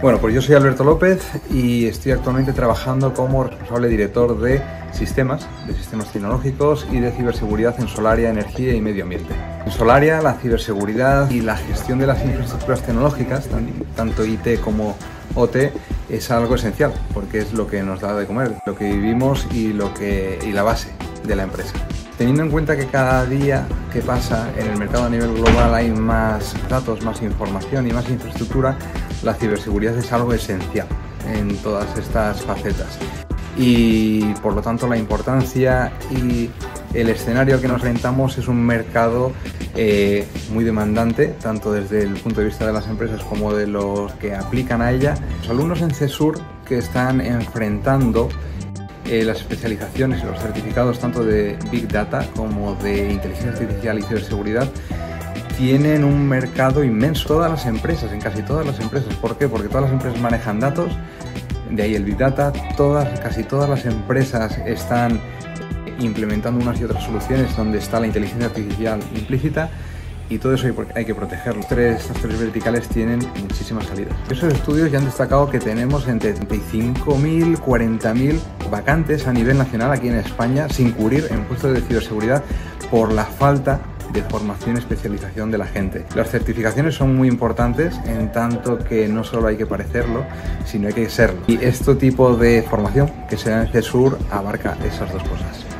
Bueno, pues yo soy Alberto López y estoy actualmente trabajando como responsable director de sistemas, de sistemas tecnológicos y de ciberseguridad en Solaria, Energía y Medio Ambiente. En Solaria, la ciberseguridad y la gestión de las infraestructuras tecnológicas, tanto IT como OT, es algo esencial porque es lo que nos da de comer, lo que vivimos y, lo que, y la base de la empresa. Teniendo en cuenta que cada día que pasa en el mercado a nivel global hay más datos, más información y más infraestructura, la ciberseguridad es algo esencial en todas estas facetas. Y por lo tanto la importancia y el escenario que nos rentamos es un mercado eh, muy demandante, tanto desde el punto de vista de las empresas como de los que aplican a ella. Los alumnos en CESUR que están enfrentando eh, las especializaciones los certificados tanto de Big Data como de inteligencia artificial y ciberseguridad tienen un mercado inmenso. Todas las empresas, en casi todas las empresas. ¿Por qué? Porque todas las empresas manejan datos, de ahí el Big Data, todas, casi todas las empresas están implementando unas y otras soluciones donde está la inteligencia artificial implícita y todo eso hay que protegerlo. Tres, estas tres verticales tienen muchísimas salidas. Esos estudios ya han destacado que tenemos entre 35.000, 40.000 vacantes a nivel nacional aquí en España sin cubrir en puestos de ciberseguridad por la falta de formación y especialización de la gente. Las certificaciones son muy importantes en tanto que no solo hay que parecerlo, sino hay que serlo. Y este tipo de formación que se da en CESUR abarca esas dos cosas.